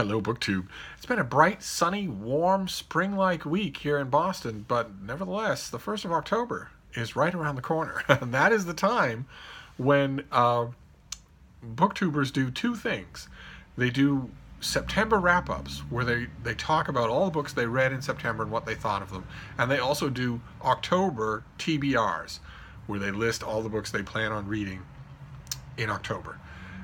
Hello, BookTube. It's been a bright, sunny, warm, spring like week here in Boston, but nevertheless, the 1st of October is right around the corner. and that is the time when uh, booktubers do two things. They do September wrap ups where they, they talk about all the books they read in September and what they thought of them. And they also do October TBRs where they list all the books they plan on reading in October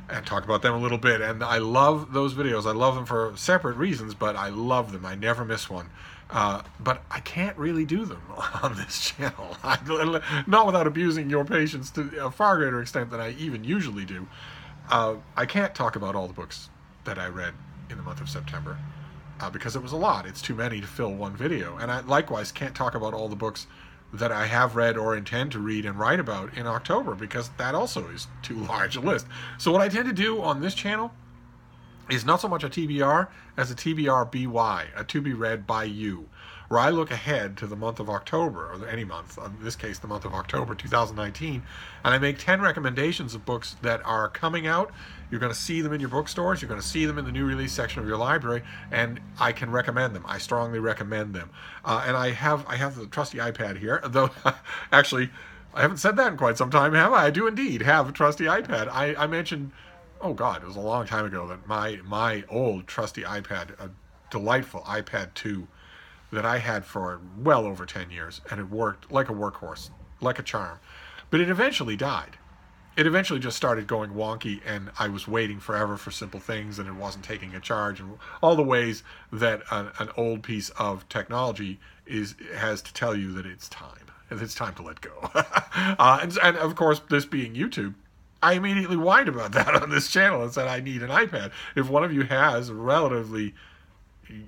and talk about them a little bit. And I love those videos. I love them for separate reasons, but I love them. I never miss one. Uh, but I can't really do them on this channel. not without abusing your patience to a far greater extent than I even usually do. Uh, I can't talk about all the books that I read in the month of September uh, because it was a lot. It's too many to fill one video. And I likewise can't talk about all the books that I have read or intend to read and write about in October because that also is too large a list. So what I tend to do on this channel is not so much a TBR as a TBR BY, a to be read by you, where I look ahead to the month of October, or any month, in this case the month of October 2019, and I make 10 recommendations of books that are coming out. You're going to see them in your bookstores, you're going to see them in the new release section of your library, and I can recommend them. I strongly recommend them. Uh, and I have I have the trusty iPad here, though actually I haven't said that in quite some time, have I? I do indeed have a trusty iPad. I, I mentioned oh god, it was a long time ago that my my old trusty iPad, a delightful iPad 2 that I had for well over 10 years and it worked like a workhorse, like a charm. But it eventually died. It eventually just started going wonky and I was waiting forever for simple things and it wasn't taking a charge and all the ways that an, an old piece of technology is has to tell you that it's time. It's time to let go. uh, and, and of course, this being YouTube, I immediately whined about that on this channel and said I need an iPad. If one of you has a relatively,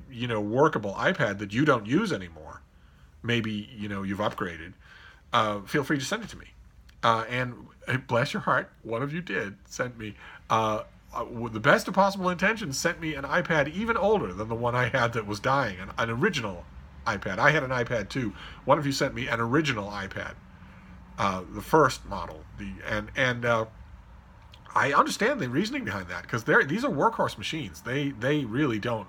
you know, workable iPad that you don't use anymore, maybe you know you've upgraded, uh, feel free to send it to me. Uh, and bless your heart, one of you did send me. Uh, uh, with the best of possible intentions, sent me an iPad even older than the one I had that was dying, an, an original iPad. I had an iPad 2. One of you sent me an original iPad, uh, the first model, the and and uh, I understand the reasoning behind that because they're these are workhorse machines. They they really don't.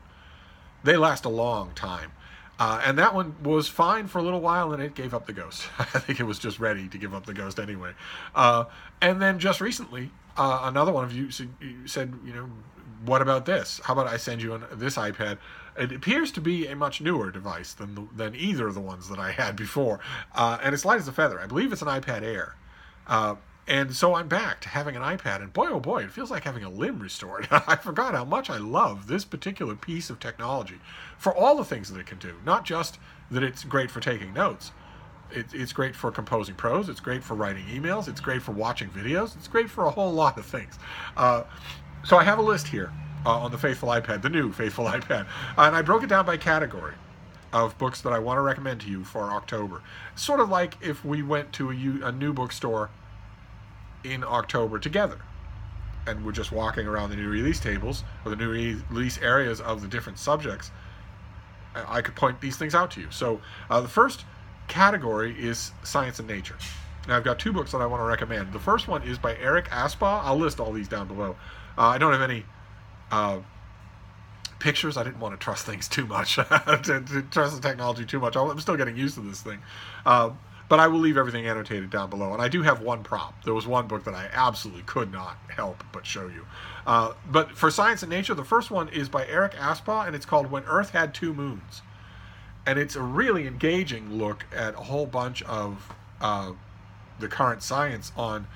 They last a long time. Uh, and that one was fine for a little while, and it gave up the ghost. I think it was just ready to give up the ghost anyway. Uh, and then just recently, uh, another one of you said, you know, what about this? How about I send you an, this iPad? It appears to be a much newer device than the, than either of the ones that I had before, uh, and it's light as a feather. I believe it's an iPad Air. Uh, and so I'm back to having an iPad, and boy, oh boy, it feels like having a limb restored. I forgot how much I love this particular piece of technology for all the things that it can do. Not just that it's great for taking notes, it, it's great for composing prose, it's great for writing emails, it's great for watching videos, it's great for a whole lot of things. Uh, so I have a list here uh, on the Faithful iPad, the new Faithful iPad, and I broke it down by category of books that I want to recommend to you for October. Sort of like if we went to a, a new bookstore in October together. And we're just walking around the new release tables or the new release areas of the different subjects. I could point these things out to you. So uh, the first category is science and nature. Now I've got two books that I want to recommend. The first one is by Erik Asphaug. I'll list all these down below. Uh, I don't have any uh, pictures. I didn't want to trust things too much, to, to, trust the technology too much. I'm still getting used to this thing. Uh, but I will leave everything annotated down below. And I do have one prop. There was one book that I absolutely could not help but show you. Uh, but for Science and Nature, the first one is by Erik Asphaug, and it's called When Earth Had Two Moons. And it's a really engaging look at a whole bunch of uh, the current science on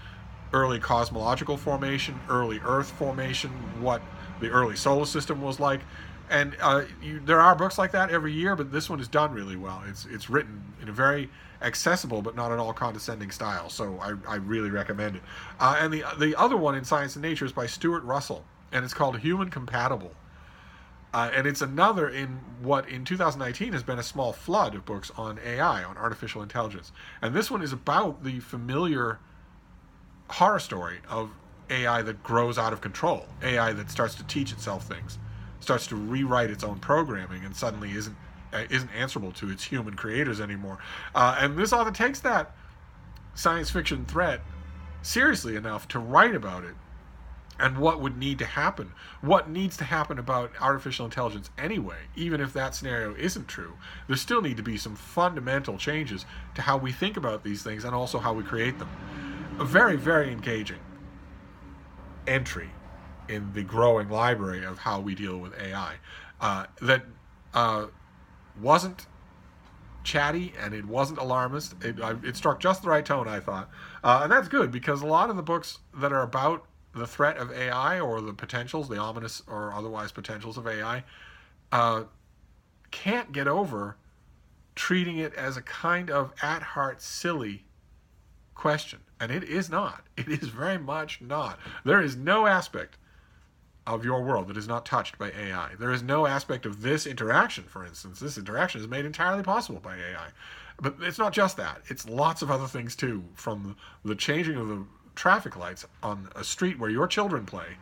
early cosmological formation, early Earth formation, what the early solar system was like. And uh, you, there are books like that every year, but this one is done really well. It's it's written in a very accessible but not at all condescending style. So I, I really recommend it. Uh, and the the other one in Science and Nature is by Stuart Russell, and it's called Human Compatible. Uh, and it's another in what in 2019 has been a small flood of books on AI, on artificial intelligence. And this one is about the familiar horror story of AI that grows out of control, AI that starts to teach itself things, starts to rewrite its own programming, and suddenly isn't uh, isn't answerable to its human creators anymore. Uh, and this author takes that science fiction threat seriously enough to write about it and what would need to happen. What needs to happen about artificial intelligence anyway, even if that scenario isn't true. There still need to be some fundamental changes to how we think about these things and also how we create them. A very, very engaging entry in the growing library of how we deal with AI uh, that uh, wasn't chatty and it wasn't alarmist. It, it struck just the right tone, I thought. Uh, and that's good because a lot of the books that are about the threat of AI or the potentials, the ominous or otherwise potentials of AI, uh, can't get over treating it as a kind of at heart silly question. And it is not. It is very much not. There is no aspect of your world that is not touched by AI. There is no aspect of this interaction, for instance. This interaction is made entirely possible by AI. But it's not just that, it's lots of other things too, from the changing of the traffic lights on a street where your children play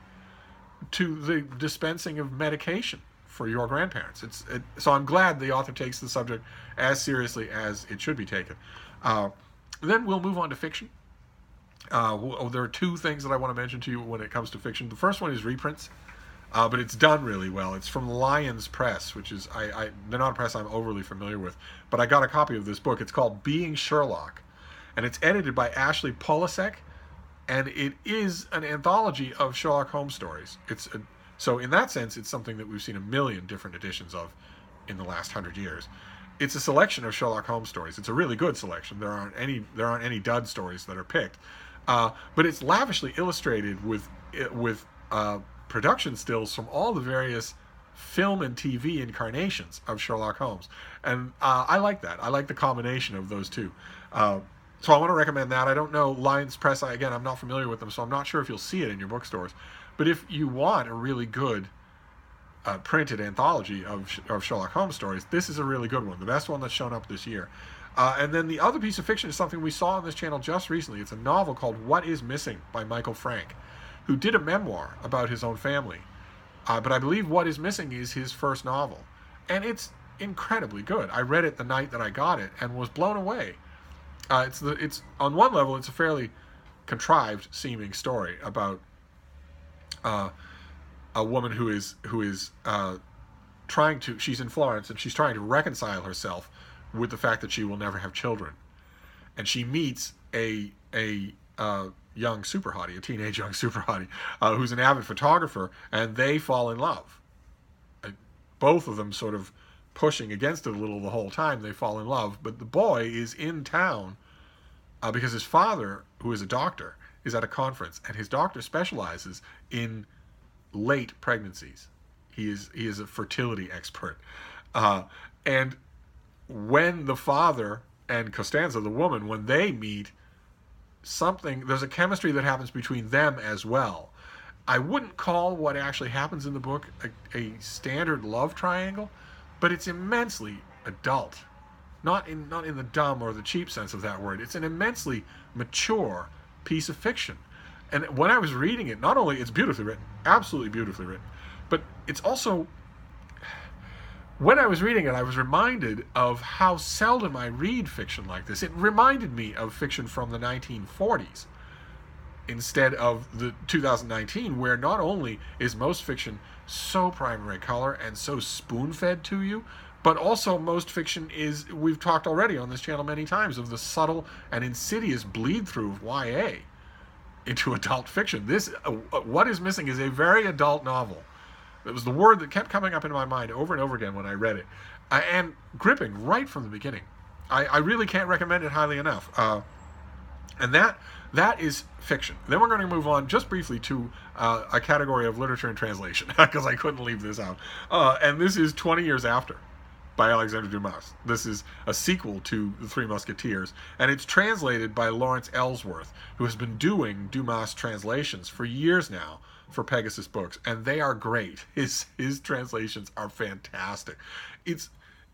to the dispensing of medication for your grandparents. It's it, so I'm glad the author takes the subject as seriously as it should be taken. Uh, then we'll move on to fiction. Uh, oh, there are two things that I want to mention to you when it comes to fiction. The first one is reprints, uh, but it's done really well. It's from Lyons Press, which is I, I they're not a press I'm overly familiar with, but I got a copy of this book. It's called Being Sherlock, and it's edited by Ashley Polasek, and it is an anthology of Sherlock Holmes stories. It's a, so in that sense, it's something that we've seen a million different editions of in the last hundred years. It's a selection of Sherlock Holmes stories. It's a really good selection. There aren't any there aren't any dud stories that are picked, uh, but it's lavishly illustrated with with uh, production stills from all the various film and TV incarnations of Sherlock Holmes, and uh, I like that. I like the combination of those two. Uh, so I want to recommend that. I don't know Lyons Press. I, Again, I'm not familiar with them, so I'm not sure if you'll see it in your bookstores. But if you want a really good uh, printed anthology of, of Sherlock Holmes stories, this is a really good one. The best one that's shown up this year. Uh, and then the other piece of fiction is something we saw on this channel just recently. It's a novel called What is Missing by Michael Frank, who did a memoir about his own family. Uh, but I believe What is Missing is his first novel. And it's incredibly good. I read it the night that I got it and was blown away. Uh, it's the it's on one level it's a fairly contrived seeming story about uh, a woman who is who is uh, trying to she's in Florence and she's trying to reconcile herself with the fact that she will never have children, and she meets a a uh, young super hottie, a teenage young super hottie, uh, who's an avid photographer, and they fall in love. both of them sort of pushing against it a little the whole time. They fall in love, but the boy is in town uh, because his father, who is a doctor, is at a conference, and his doctor specializes in late pregnancies. He is he is a fertility expert, uh, and when the father and Costanza, the woman, when they meet, something there's a chemistry that happens between them as well. I wouldn't call what actually happens in the book a, a standard love triangle, but it's immensely adult not in not in the dumb or the cheap sense of that word. It's an immensely mature piece of fiction. And when I was reading it, not only it's beautifully written, absolutely beautifully written, but it's also when I was reading it, I was reminded of how seldom I read fiction like this. It reminded me of fiction from the 1940s instead of the 2019, where not only is most fiction so primary color and so spoon fed to you, but also, most fiction is, we've talked already on this channel many times, of the subtle and insidious bleed through of YA into adult fiction. This, uh, What is Missing, is a very adult novel. It was the word that kept coming up in my mind over and over again when I read it. Uh, and gripping right from the beginning. I, I really can't recommend it highly enough. Uh, and that that is fiction. Then we're going to move on just briefly to uh, a category of literature and translation because I couldn't leave this out. Uh, and this is 20 years after by Alexander Dumas. This is a sequel to The Three Musketeers, and it's translated by Lawrence Ellsworth, who has been doing Dumas translations for years now for Pegasus Books, and they are great. His his translations are fantastic. It's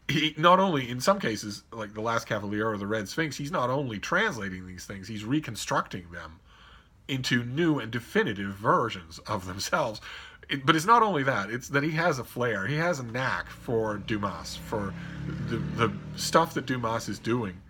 he not only in some cases like the Last Cavalier or the Red Sphinx, he's not only translating these things, he's reconstructing them into new and definitive versions of themselves it, but it's not only that; it's that he has a flair. He has a knack for Dumas, for the the stuff that Dumas is doing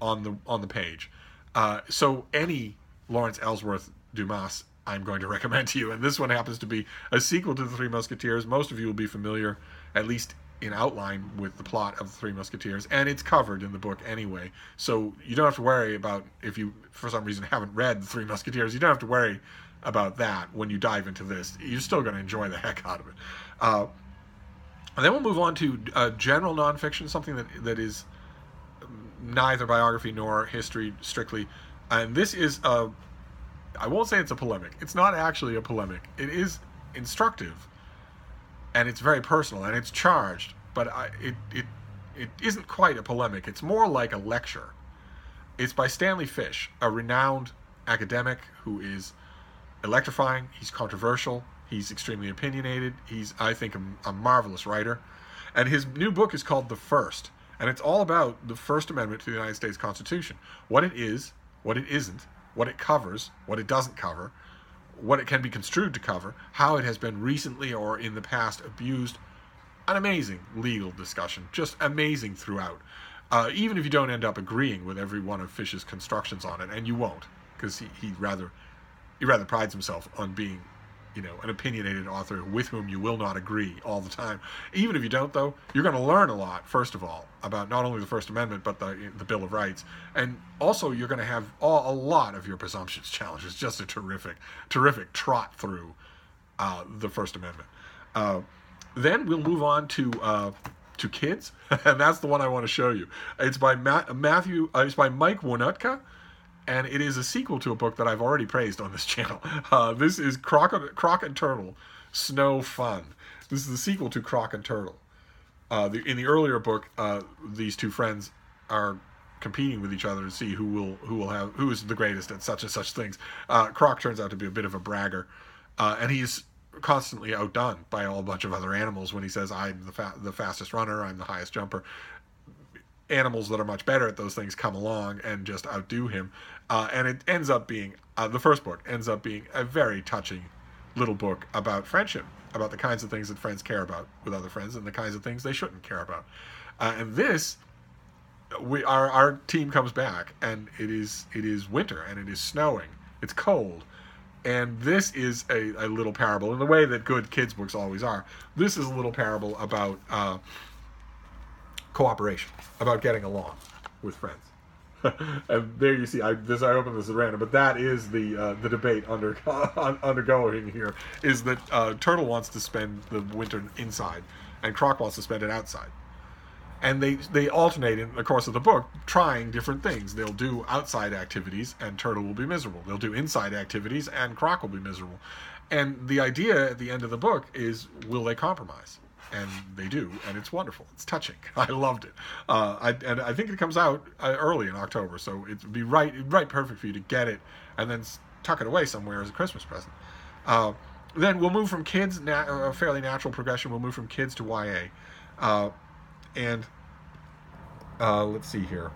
on the on the page. Uh, so any Lawrence Ellsworth Dumas I'm going to recommend to you. And this one happens to be a sequel to The Three Musketeers. Most of you will be familiar, at least in outline, with the plot of The Three Musketeers, and it's covered in the book anyway. So you don't have to worry about if you, for some reason, haven't read The Three Musketeers. You don't have to worry about that when you dive into this. You're still going to enjoy the heck out of it. Uh, and then we'll move on to uh, general nonfiction, something that that is neither biography nor history strictly. And this is a, I won't say it's a polemic. It's not actually a polemic. It is instructive, and it's very personal, and it's charged. But I, it it it isn't quite a polemic. It's more like a lecture. It's by Stanley Fish, a renowned academic who is electrifying. He's controversial. He's extremely opinionated. He's, I think, a, a marvelous writer. And his new book is called The First. And it's all about the First Amendment to the United States Constitution what it is, what it isn't, what it covers, what it doesn't cover, what it can be construed to cover, how it has been recently or in the past abused. An amazing legal discussion, just amazing throughout. Uh, even if you don't end up agreeing with every one of Fish's constructions on it, and you won't, because he, he rather he rather prides himself on being you know, an opinionated author with whom you will not agree all the time. Even if you don't, though, you're going to learn a lot. First of all, about not only the First Amendment but the the Bill of Rights, and also you're going to have all, a lot of your presumptions challenged. It's just a terrific, terrific trot through uh, the First Amendment. Uh, then we'll move on to. Uh, to kids, and that's the one I want to show you. It's by Ma- Matthew. Uh, it's by Mike Wohnoutka, and it is a sequel to a book that I've already praised on this channel. Uh, this is Croc, Croc and Turtle, Snow Fun. This is the sequel to Croc and Turtle. Uh, the, in the earlier book, uh, these two friends are competing with each other to see who will who will have who is the greatest at such and such things. Uh, Croc turns out to be a bit of a bragger, uh, and he's constantly outdone by a whole bunch of other animals when he says, "I'm the fa- the fastest runner, I'm the highest jumper." Animals that are much better at those things come along and just outdo him, uh, and it ends up being uh, the first book ends up being a very touching little book about friendship, about the kinds of things that friends care about with other friends and the kinds of things they shouldn't care about. Uh, and this, we our our team comes back and it is it is winter and it is snowing. It's cold. And this is a, a little parable in the way that good kids' books always are. This is a little parable about uh, cooperation, about getting along with friends. and there you see, I this I open this at random, but that is the uh, the debate under undergoing here is that uh, Turtle wants to spend the winter inside, and Croc wants to spend it outside, and they they alternate in the course of the book, trying different things. They'll do outside activities, and Turtle will be miserable. They'll do inside activities, and Croc will be miserable. And the idea at the end of the book is, will they compromise? And they do, and it's wonderful. It's touching. I loved it. Uh, I, and I think it comes out uh, early in October, so it'd be right, right, perfect for you to get it and then tuck it away somewhere as a Christmas present. Uh, then we'll move from kids, na- a fairly natural progression. We'll move from kids to YA, uh, and uh, let's see here.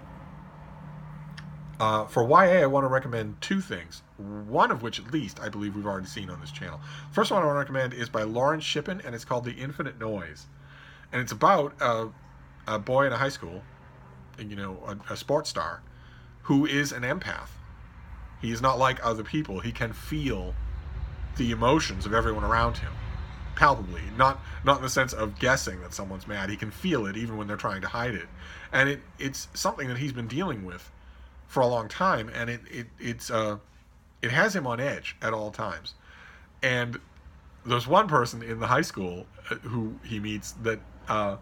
Uh, for YA, I want to recommend two things. One of which, at least, I believe we've already seen on this channel. First one I want to recommend is by Lauren Shippen, and it's called The Infinite Noise. And it's about a, a boy in a high school, you know, a, a sports star, who is an empath. He is not like other people. He can feel the emotions of everyone around him palpably not not in the sense of guessing that someone's mad he can feel it even when they're trying to hide it and it it's something that he's been dealing with for a long time, and it, it it's uh, it has him on edge at all times. And there's one person in the high school uh, who he meets that uh,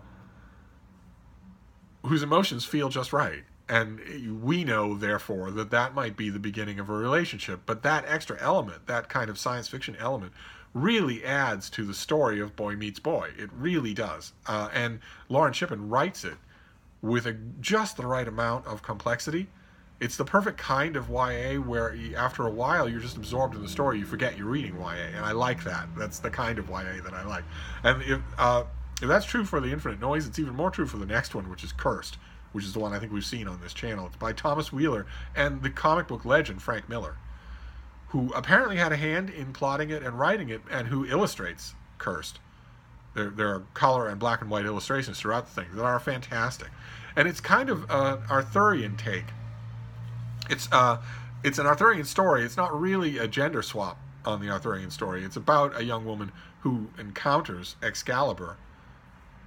whose emotions feel just right, and we know therefore that that might be the beginning of a relationship. But that extra element, that kind of science fiction element, really adds to the story of Boy Meets Boy. It really does. Uh, and Lauren Shippen writes it with a, just the right amount of complexity it's the perfect kind of YA where after a while you're just absorbed in the story. You forget you're reading YA, and I like that. That's the kind of YA that I like. And if uh, if that's true for the Infinite Noise, it's even more true for the next one, which is Cursed, which is the one I think we've seen on this channel. It's by Thomas Wheeler and the comic book legend Frank Miller, who apparently had a hand in plotting it and writing it, and who illustrates Cursed. There, there are color and black and white illustrations throughout the thing that are fantastic, and it's kind of an Arthurian take it's uh, it's an Arthurian story. It's not really a gender swap on the Arthurian story. It's about a young woman who encounters Excalibur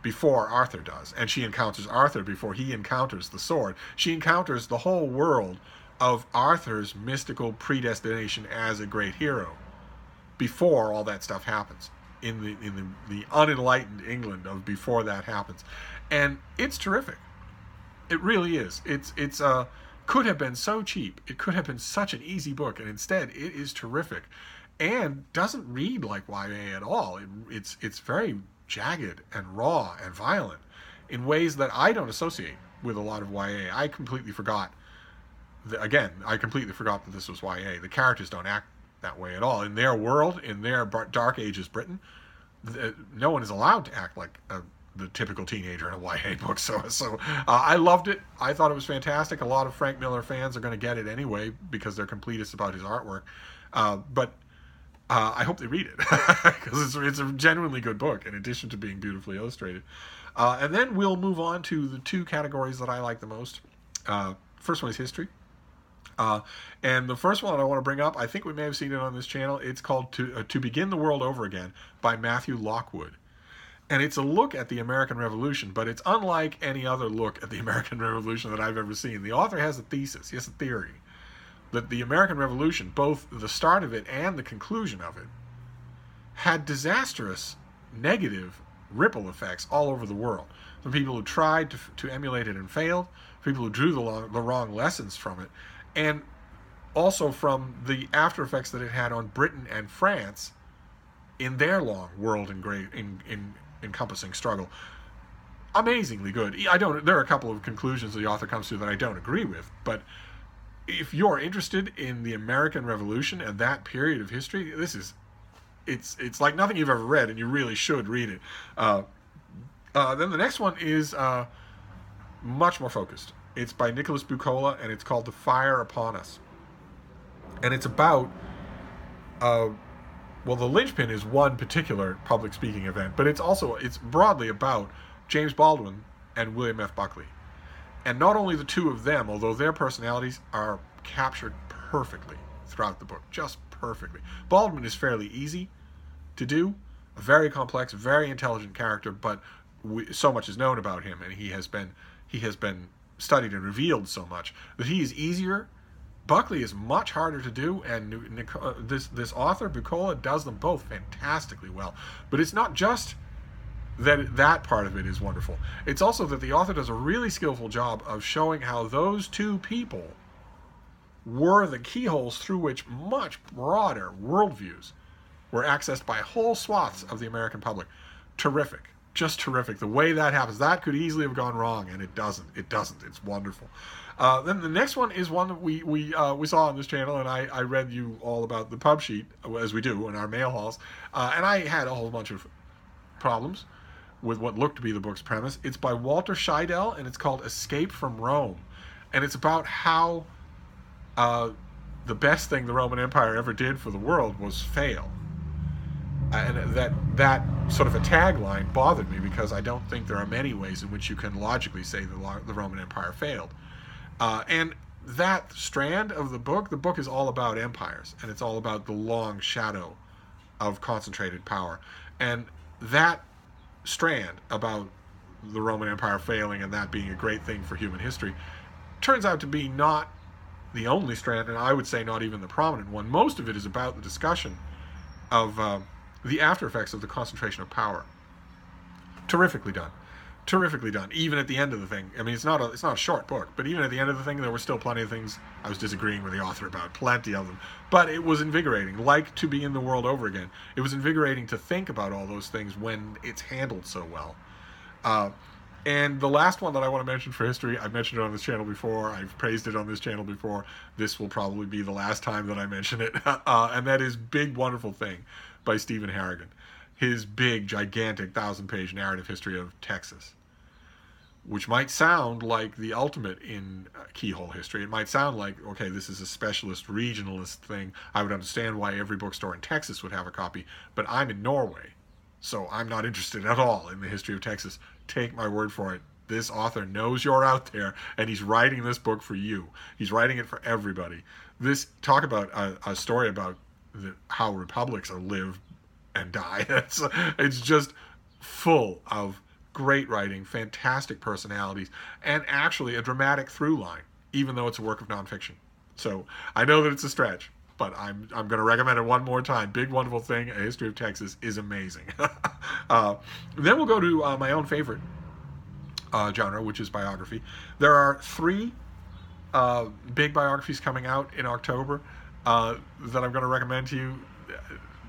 before Arthur does, and she encounters Arthur before he encounters the sword. She encounters the whole world of Arthur's mystical predestination as a great hero before all that stuff happens in the in the, the unenlightened England of before that happens, and it's terrific. It really is. It's it's uh could have been so cheap. It could have been such an easy book, and instead it is terrific, and doesn't read like YA at all. It, it's it's very jagged and raw and violent in ways that I don't associate with a lot of YA. I completely forgot. The, again, I completely forgot that this was YA. The characters don't act that way at all. In their world, in their Dark Ages Britain, the, no one is allowed to act like a, the typical teenager in a YA book. So, so uh, I loved it. I thought it was fantastic. A lot of Frank Miller fans are going to get it anyway because they're completists about his artwork. Uh, but uh, I hope they read it because it's, it's a genuinely good book in addition to being beautifully illustrated. Uh, and then we'll move on to the two categories that I like the most. Uh, first one is history. Uh, and the first one that I want to bring up, I think we may have seen it on this channel. It's called "To To Begin the World Over Again" by Matthew Lockwood, and it's a look at the American Revolution, but it's unlike any other look at the American Revolution that I've ever seen. The author has a thesis, he has a theory, that the American Revolution, both the start of it and the conclusion of it, had disastrous negative ripple effects all over the world. From people who tried to, to emulate it and failed, people who drew the, long, the wrong lessons from it, and also from the after effects that it had on Britain and France in their long world in in, in encompassing struggle. Amazingly good. I don't. There are a couple of conclusions the author comes to that I don't agree with, but if you're interested in the American Revolution and that period of history, this is it's it's like nothing you've ever read, and you really should read it. Uh, uh, then the next one is uh, much more focused. It's by Nicholas Buccola, and it's called "The Fire Upon Us," and it's about. Well, the linchpin is one particular public speaking event, but it's also it's broadly about James Baldwin and William F. Buckley. And not only the two of them, although their personalities are captured perfectly throughout the book, just perfectly. Baldwin is fairly easy to do, a very complex, very intelligent character, but we, so much is known about him, and he has been he has been studied and revealed so much that he is easier. Buckley is much harder to do, and uh, this this author Buccola does them both fantastically well. But it's not just that that part of it is wonderful. It's also that the author does a really skillful job of showing how those two people were the keyholes through which much broader worldviews were accessed by whole swaths of the American public. Terrific. Just terrific. The way that happens, that could easily have gone wrong, and it doesn't. It doesn't. It's wonderful. Uh, then the next one is one that we we uh, we saw on this channel, and I, I read you all about the pub sheet as we do in our mail hauls, uh, and I had a whole bunch of problems with what looked to be the book's premise. It's by Walter Scheidel, and it's called Escape from Rome, and it's about how uh, the best thing the Roman Empire ever did for the world was fail. And that that sort of a tagline bothered me because I don't think there are many ways in which you can logically say the, the Roman Empire failed. Uh, and that strand of the book, the book is all about empires, and it's all about the long shadow of concentrated power. And that strand about the Roman Empire failing and that being a great thing for human history turns out to be not the only strand, and I would say not even the prominent one. Most of it is about the discussion of uh, the after effects of the concentration of power. Terrifically done, terrifically done. Even at the end of the thing, I mean, it's not a it's not a short book, but even at the end of the thing, there were still plenty of things I was disagreeing with the author about, plenty of them. But it was invigorating, like to be in the world over again. It was invigorating to think about all those things when it's handled so well. Uh, and the last one that I want to mention for history, I've mentioned it on this channel before. I've praised it on this channel before. This will probably be the last time that I mention it. Uh, and that is Big Wonderful Thing by Stephen Harrigan. His big, gigantic, thousand page narrative history of Texas. Which might sound like the ultimate in uh, keyhole history. It might sound like, okay, this is a specialist regionalist thing. I would understand why every bookstore in Texas would have a copy, but I'm in Norway. So I'm not interested at all in the history of Texas. Take my word for it. This author knows you're out there and he's writing this book for you. He's writing it for everybody. This talk about a, a story about how republics are live and die. It's it's just full of great writing, fantastic personalities, and actually a dramatic through line, even though it's a work of nonfiction. So I know that it's a stretch, but I'm I'm going to recommend it one more time. Big Wonderful Thing: A History of Texas is amazing. uh, then we'll go to uh, my own favorite uh, genre, which is biography. There are three uh, big biographies coming out in October uh, that I'm going to recommend to you.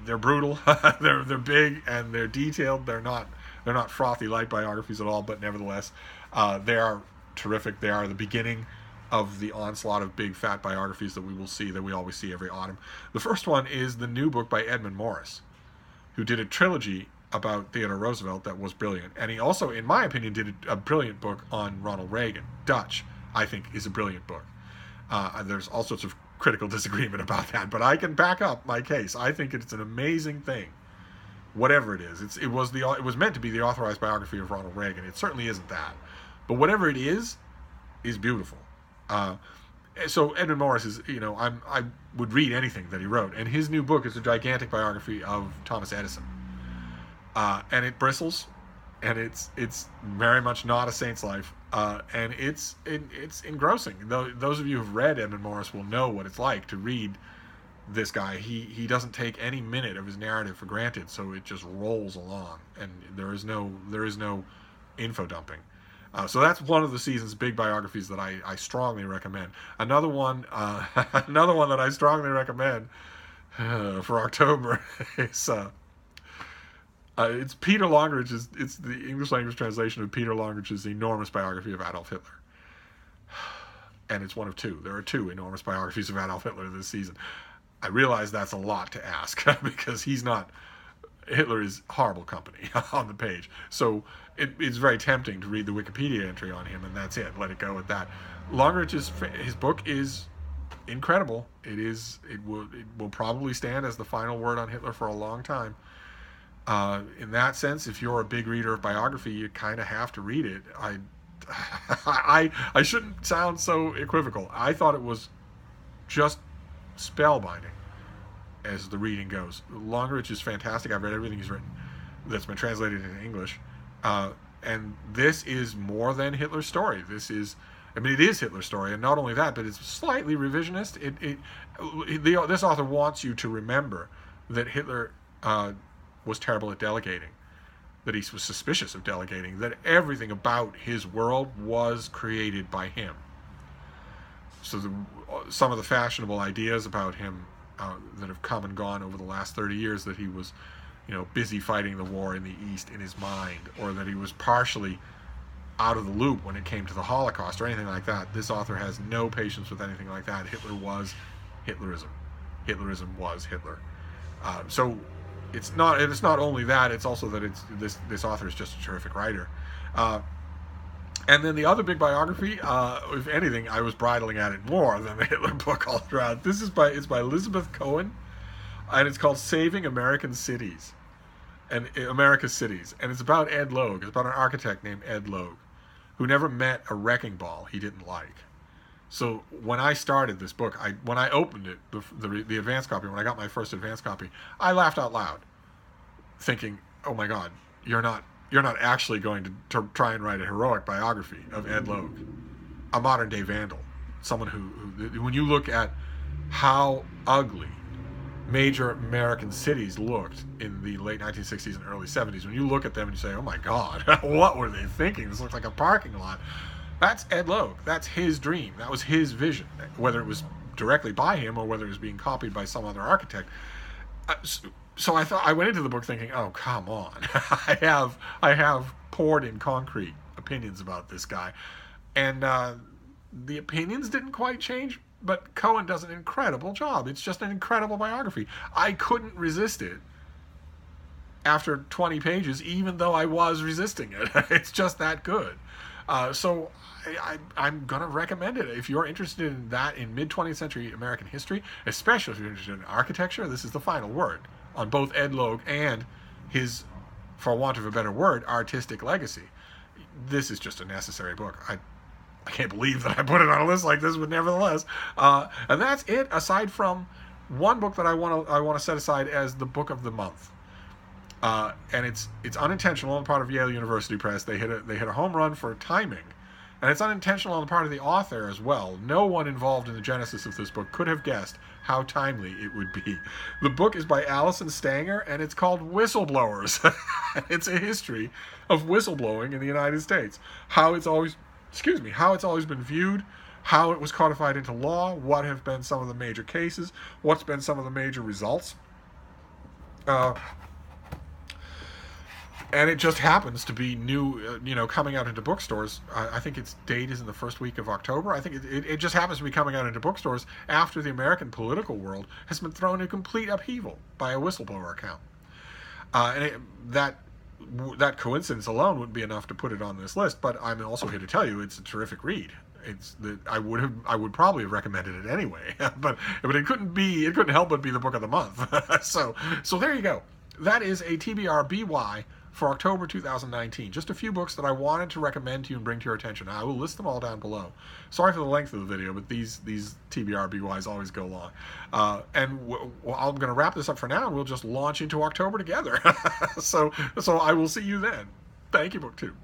They're brutal. they're they're big and they're detailed. They're not they're not frothy light biographies at all, but nevertheless, uh, they are terrific. They are the beginning of the onslaught of big fat biographies that we will see that we always see every autumn. The first one is the new book by Edmund Morris, who did a trilogy about Theodore Roosevelt that was brilliant. And he also, in my opinion, did a, a brilliant book on Ronald Reagan. Dutch, I think, is a brilliant book. Uh, there's all sorts of critical disagreement about that, but I can back up my case. I think it's an amazing thing. Whatever it is, it's, it was the it was meant to be the authorized biography of Ronald Reagan. It certainly isn't that, but whatever it is, is beautiful. Uh, so Edmund Morris is, you know, I'm I would read anything that he wrote, and his new book is a gigantic biography of Thomas Edison, uh, and it bristles, and it's it's very much not a saint's life, uh, and it's it, it's engrossing. Those of you who've read Edmund Morris will know what it's like to read this guy. He he doesn't take any minute of his narrative for granted, so it just rolls along, and there is no there is no info dumping. Uh, so that's one of the season's big biographies that I, I strongly recommend. Another one, uh, another one that I strongly recommend uh, for October is uh, it's Peter Longerich's. It's the English language translation of Peter Longerich's enormous biography of Adolf Hitler, and it's one of two. There are two enormous biographies of Adolf Hitler this season. I realize that's a lot to ask because he's not Hitler is horrible company on the page. So it, it's very tempting to read the Wikipedia entry on him, and that's it. Let it go at that. Longerich's his book is incredible. It is. It will. It will probably stand as the final word on Hitler for a long time. Uh, in that sense, if you're a big reader of biography, you kind of have to read it. I, I, I shouldn't sound so equivocal. I thought it was just spellbinding as the reading goes. Longerich is fantastic. I've read everything he's written that's been translated into English. Uh, and this is more than Hitler's story. This is, I mean, it is Hitler's story, and not only that, but it's slightly revisionist. It, it the, this author wants you to remember that Hitler uh, was terrible at delegating, that he was suspicious of delegating, that everything about his world was created by him. So the, some of the fashionable ideas about him uh, that have come and gone over the last 30 years that he was you know, busy fighting the war in the East in his mind, or that he was partially out of the loop when it came to the Holocaust or anything like that. This author has no patience with anything like that. Hitler was Hitlerism. Hitlerism was Hitler. Uh, so it's not and it's not only that it's also that it's this this author is just a terrific writer. Uh, and then the other big biography, uh, if anything, I was bridling at it more than the Hitler book all around. This is by it's by Elizabeth Cohen, and it's called Saving American Cities and America's cities, and it's about Ed Logue. It's about an architect named Ed Logue, who never met a wrecking ball he didn't like. So when I started this book, I when I opened it, the, the, the advance copy, when I got my first advance copy, I laughed out loud, thinking, "Oh my God, you're not you're not actually going to, to try and write a heroic biography of Ed Logue, a modern day vandal, someone who, who when you look at how ugly major American cities looked in the late 1960s and early 70s. When you look at them and you say, "Oh my God, what were they thinking? This looks like a parking lot." That's Ed Logue. That's his dream. That was his vision. Whether it was directly by him or whether it was being copied by some other architect. Uh, so I thought I went into the book thinking, "Oh, come on. I have I have poured in concrete opinions about this guy." And uh, the opinions didn't quite change, but Cohen does an incredible job. It's just an incredible biography. I couldn't resist it after 20 pages, even though I was resisting it. it's just that good. Uh, so I, am going to recommend it. If you're interested in that in mid 20th century American history, especially if you're interested in architecture, this is the final word on both Ed Logue and his, for want of a better word, artistic legacy. This is just a necessary book. I I can't believe that I put it on a list like this, but nevertheless. Uh, and that's it, aside from one book that I want to I want to set aside as the book of the month. Uh, and it's it's unintentional on the part of Yale University Press. They hit a they hit a home run for timing, and it's unintentional on the part of the author as well. No one involved in the genesis of this book could have guessed how timely it would be. The book is by Alison Stanger, and it's called Whistleblowers. it's a history of whistleblowing in the United States. How it's always excuse me how it's always been viewed how it was codified into law, what have been some of the major cases, what's been some of the major results. Uh, and it just happens to be new, uh, you know, coming out into bookstores. I, I, think its date is in the first week of October. I think it, it, it, just happens to be coming out into bookstores after the American political world has been thrown in complete upheaval by a whistleblower account. Uh, and it, that that coincidence alone wouldn't be enough to put it on this list. But I'm also here to tell you it's a terrific read it's that I would have I would probably have recommended it anyway, but but it couldn't be it couldn't help but be the book of the month. so so there you go. That is a TBR BY for October 2019. Just a few books that I wanted to recommend to you and bring to your attention. I will list them all down below. Sorry for the length of the video, but these these TBR BYs always go long. Uh, and I'm going to wrap this up for now, and we'll just launch into October together. so so I will see you then. Thank you, BookTube.